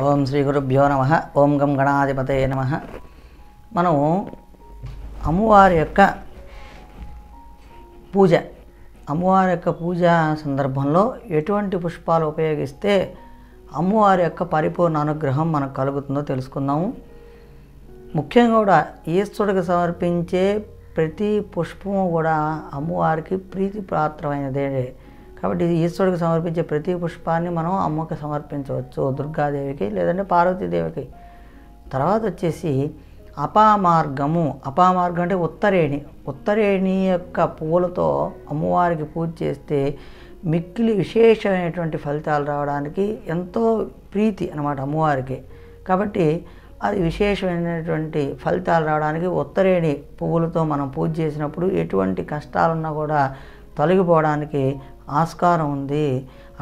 ఓం శ్రీ గురుభ్యో నమ. ఓం గం గణాధిపతే నమ. మనం అమ్మవారి యొక్క పూజ అమ్మవారి యొక్క పూజ సందర్భంలో ఎటువంటి పుష్పాలు ఉపయోగిస్తే అమ్మవారి యొక్క పరిపూర్ణ అనుగ్రహం మనకు కలుగుతుందో తెలుసుకుందాము. ముఖ్యంగా కూడా ఈశ్వరుడికి సమర్పించే ప్రతి పుష్పము కూడా అమ్మవారికి ప్రీతిపాత్రమైనదే. కాబట్టి ఈశ్వరుడికి సమర్పించే ప్రతి పుష్పాన్ని మనం అమ్మకి సమర్పించవచ్చు దుర్గాదేవికి లేదంటే పార్వతీదేవికి. తర్వాత వచ్చేసి అపామార్గము. అపామార్గం అంటే ఉత్తరేణి. ఉత్తరేణి యొక్క పువ్వులతో అమ్మవారికి పూజ చేస్తే మిక్కిలి విశేషమైనటువంటి ఫలితాలు రావడానికి ఎంతో ప్రీతి అనమాట అమ్మవారికి. కాబట్టి అది విశేషమైనటువంటి ఫలితాలు రావడానికి ఉత్తరేణి పువ్వులతో మనం పూజ చేసినప్పుడు ఎటువంటి కష్టాలున్నా కూడా తొలగిపోవడానికి ఆస్కారం ఉంది.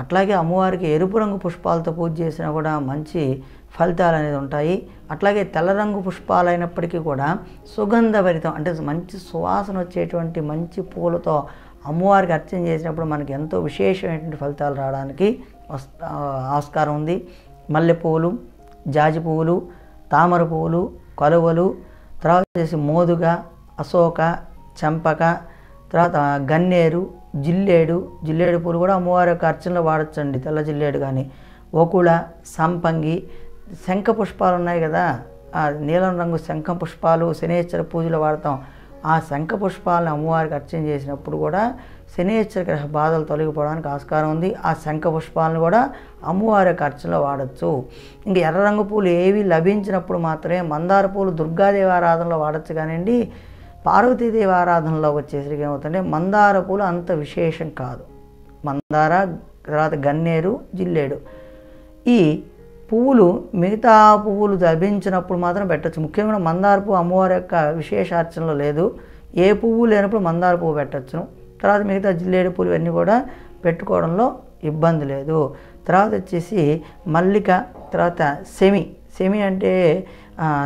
అట్లాగే అమ్మవారికి ఎరుపు రంగు పుష్పాలతో పూజ చేసినా కూడా మంచి ఫలితాలు అనేది ఉంటాయి. అట్లాగే తెల్ల రంగు పుష్పాలు అయినప్పటికీ కూడా సుగంధభరితం అంటే మంచి సువాసన వచ్చేటువంటి మంచి పూలతో అమ్మవారికి అర్చన చేసినప్పుడు మనకి ఎంతో విశేషమైనటువంటి ఫలితాలు రావడానికి ఆస్కారం ఉంది. మల్లెపూలు జాజి పువ్వులు తామర పువ్వులు కలువలు తర్వాత వచ్చేసి మోదుగ అశోక చంపక తర్వాత గన్నేరు జిల్లేడు జిల్లేడు పూలు కూడా అమ్మవారి యొక్క అర్చనలో వాడచ్చండి తెల్ల జిల్లేడు కానీ. ఒకుళ సంపంగి శంఖ పుష్పాలు ఉన్నాయి కదా ఆ నీలం రంగు శంఖ పుష్పాలు శనేశ్వర పూజలు వాడతాం. ఆ శంఖ పుష్పాలను అమ్మవారికి అర్చన చేసినప్పుడు కూడా శనేశ్వర గ్రహ బాధలు తొలగిపోవడానికి ఆస్కారం ఉంది. ఆ శంఖ పుష్పాలను కూడా అమ్మవారి యొక్క అర్చనలో వాడచ్చు. ఇంక ఎర్ర రంగు పూలు ఏవి లభించినప్పుడు మాత్రమే మందార పూలు దుర్గాదేవి ఆరాధనలో వాడచ్చు కానివ్వండి పార్వతీదేవి ఆరాధనలో వచ్చేసరికి ఏమవుతుందంటే మందార పూలు అంత విశేషం కాదు. మందార తర్వాత గన్నేరు జిల్లేడు. ఈ పువ్వులు మిగతా పువ్వులు లభించినప్పుడు మాత్రం పెట్టచ్చు. ముఖ్యంగా మందార పువ్వు అమ్మవారి యొక్క విశేష అర్చనలో లేదు. ఏ పువ్వు లేనప్పుడు మందార పువ్వు పెట్టచ్చును తర్వాత మిగతా జిల్లేడు పూలు ఇవన్నీ కూడా పెట్టుకోవడంలో ఇబ్బంది లేదు. తర్వాత వచ్చేసి మల్లిక తర్వాత సెమి. సెమి అంటే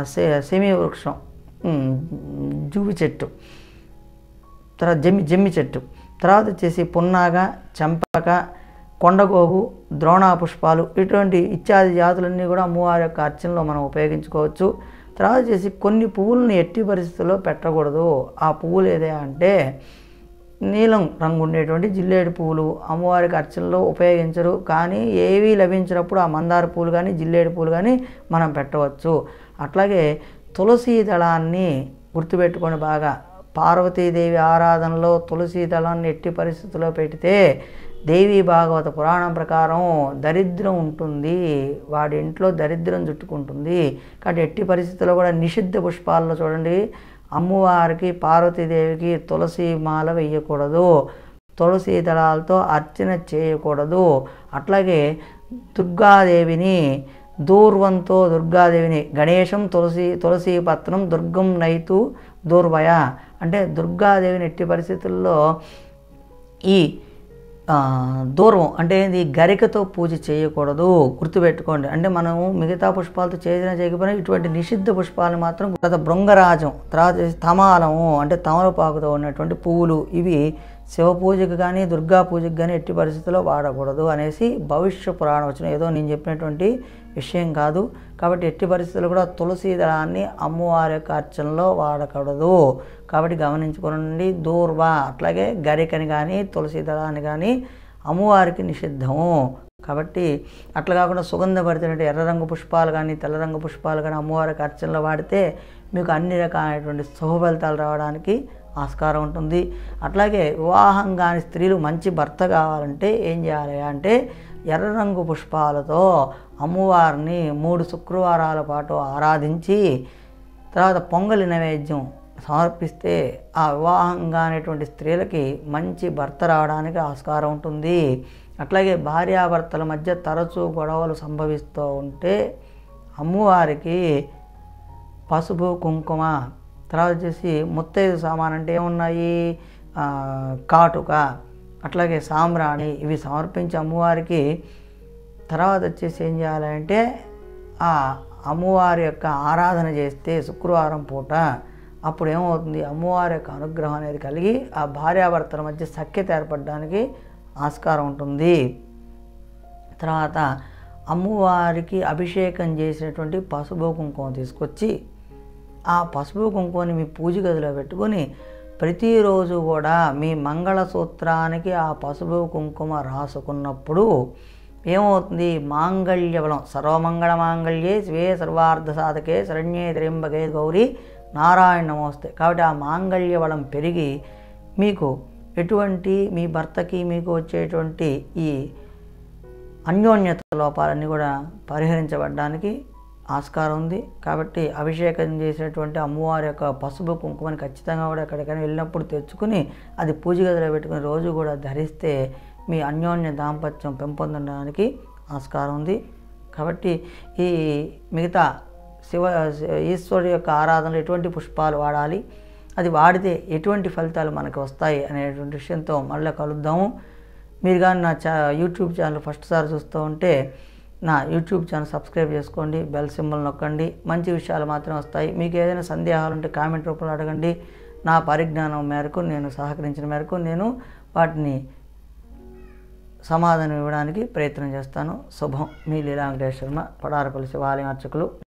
సె- సెమి వృక్షం. జూవి జువ్వి చెట్టు. తర్వాత జమ్మి జమ్మి చెట్టు. తర్వాత వచ్చేసి పున్నాగ చెంపక కొండగోగు ద్రోణ పుష్పాలు ఇటువంటి ఇత్యాది జాతులన్నీ కూడా అమ్మవారి యొక్క అర్చనలో మనం ఉపయోగించుకోవచ్చు. తర్వాత వచ్చేసి కొన్ని పువ్వులను ఎట్టి పరిస్థితుల్లో పెట్టకూడదు. ఆ పువ్వులు ఏదే అంటే నీలం రంగు ఉండేటువంటి జిల్లేడు పువ్వులు అమ్మవారికి అర్చనలో ఉపయోగించరు. కానీ ఏవి లభించినప్పుడు ఆ మందార పూలు కానీ జిల్లేడు పూలు కానీ మనం పెట్టవచ్చు. అట్లాగే తులసి దళాన్ని గుర్తుపెట్టుకొని బాగా. పార్వతీదేవి ఆరాధనలో తులసి దళాన్ని ఎట్టి పరిస్థితుల్లో పెడితే దేవి భాగవత పురాణం ప్రకారం దరిద్రం ఉంటుంది. వాడి ఇంట్లో దరిద్రం చుట్టుకుంటుంది. కాబట్టి ఎట్టి పరిస్థితుల్లో కూడా నిషిద్ధ పుష్పాల్లో చూడండి అమ్మవారికి పార్వతీదేవికి తులసి మాల వేయకూడదు. తులసి దళాలతో అర్చన చేయకూడదు. అట్లాగే దుర్గాదేవిని దూర్వంతో దుర్గాదేవిని. గణేశం తులసి తులసి పత్రం దుర్గం నైతు దూర్వయ. అంటే దుర్గాదేవిని ఎట్టి పరిస్థితుల్లో ఈ దూర్వం అంటే ఇది గరికతో పూజ చేయకూడదు. గుర్తుపెట్టుకోండి. అంటే మనము మిగతా పుష్పాలతో చేసిన చేయకపోయినా ఇటువంటి నిషిద్ధ పుష్పాలను మాత్రం తర్వాత బృంగరాజం తర్వాత తమాలము అంటే తమలపాకుతో ఉన్నటువంటి పువ్వులు ఇవి శివ పూజకు కానీ దుర్గా పూజకు కానీ ఎట్టి పరిస్థితుల్లో వాడకూడదు అనేసి భవిష్య పురాణం వచ్చిన ఏదో నేను చెప్పినటువంటి విషయం కాదు. కాబట్టి ఎట్టి పరిస్థితుల్లో కూడా తులసి దళాన్ని అమ్మవారి యొక్క అర్చనలో వాడకూడదు. కాబట్టి గమనించుకోనండి దూర్వ అట్లాగే గరికని కానీ తులసి దళాన్ని కానీ అమ్మవారికి నిషిద్ధము. కాబట్టి అట్లా కాకుండా సుగంధభరితమైన ఎర్ర రంగు పుష్పాలు కానీ తెల్ల రంగు పుష్పాలు కానీ అమ్మవారికి అర్చనలో వాడితే మీకు అన్ని రకాలైనటువంటి శుభ ఫలితాలు రావడానికి ఆస్కారం ఉంటుంది. అట్లాగే వివాహం కాని స్త్రీలు మంచి భర్త కావాలంటే ఏం చేయాలి అంటే ఎర్ర రంగు పుష్పాలతో అమ్మవారిని మూడు శుక్రవారాల పాటు ఆరాధించి తర్వాత పొంగలి నైవేద్యం సమర్పిస్తే ఆ వివాహం కానిటువంటి స్త్రీలకి మంచి భర్త రావడానికి ఆస్కారం ఉంటుంది. అట్లాగే భార్యాభర్తల మధ్య తరచూ గొడవలు సంభవిస్తూ ఉంటే అమ్మవారికి పసుపు కుంకుమ తర్వాత వచ్చేసి ముత్తైదు సామాన్ అంటే ఏమున్నాయి? కాటుక అట్లాగే సాంబ్రాణి ఇవి సమర్పించి అమ్మవారికి. తర్వాత వచ్చేసి ఏం చేయాలంటే ఆ అమ్మవారి యొక్క ఆరాధన చేస్తే శుక్రవారం పూట అప్పుడు ఏమవుతుంది అమ్మవారి యొక్క అనుగ్రహం అనేది కలిగి ఆ భార్యాభర్తల మధ్య సఖ్యత ఏర్పడడానికి ఆస్కారం ఉంటుంది. తర్వాత అమ్మవారికి అభిషేకం చేసినటువంటి పసుపు కుంకుమ తీసుకొచ్చి ఆ పసుపు కుంకుమని మీ పూజ గదిలో పెట్టుకొని ప్రతిరోజు కూడా మీ మంగళసూత్రానికి ఆ పసుపు కుంకుమ రాసుకున్నప్పుడు ఏమవుతుంది? మాంగళ్య బలం సర్వమంగళ మాంగళ్యే స్వే సర్వార్థ సాధకే శరణ్యే త్రింబకే గౌరీ నారాయణ నమోస్తే కాబట్టి ఆ మాంగళ్య బలం పెరిగి మీకు ఎటువంటి మీ భర్తకి మీకు వచ్చేటువంటి ఈ అన్యోన్యత లోపాలన్నీ కూడా పరిహరించబడడానికి ఆస్కారం ఉంది. కాబట్టి అభిషేకం చేసేటువంటి అమ్మవారి యొక్క పసుపు కుంకుమని ఖచ్చితంగా కూడా ఎక్కడికైనా వెళ్ళినప్పుడు తెచ్చుకుని అది పూజ గదిలో పెట్టుకుని రోజు కూడా ధరిస్తే మీ అన్యోన్య దాంపత్యం పెంపొందడానికి ఆస్కారం ఉంది. కాబట్టి ఈ మిగతా శివ ఈశ్వరుడు యొక్క ఆరాధనలో ఎటువంటి పుష్పాలు వాడాలి అది వాడితే ఎటువంటి ఫలితాలు మనకు వస్తాయి అనేటువంటి విషయంతో మళ్ళీ కలుద్దాము. మీరు కానీ నా చా యూట్యూబ్ ఛానల్ ఫస్ట్ సారి చూస్తూ ఉంటే నా యూట్యూబ్ ఛానల్ సబ్స్క్రైబ్ చేసుకోండి బెల్ సింబల్ నొక్కండి. మంచి విషయాలు మాత్రం వస్తాయి. మీకు ఏదైనా సందేహాలు ఉంటే కామెంట్ రూపంలో అడగండి. నా పరిజ్ఞానం మేరకు నేను సహకరించిన మేరకు నేను వాటిని సమాధానం ఇవ్వడానికి ప్రయత్నం చేస్తాను. శుభం. మీ లీలా వెంకటేశ్వర్మ పడారపల్లి శివాలయం అర్చకులు.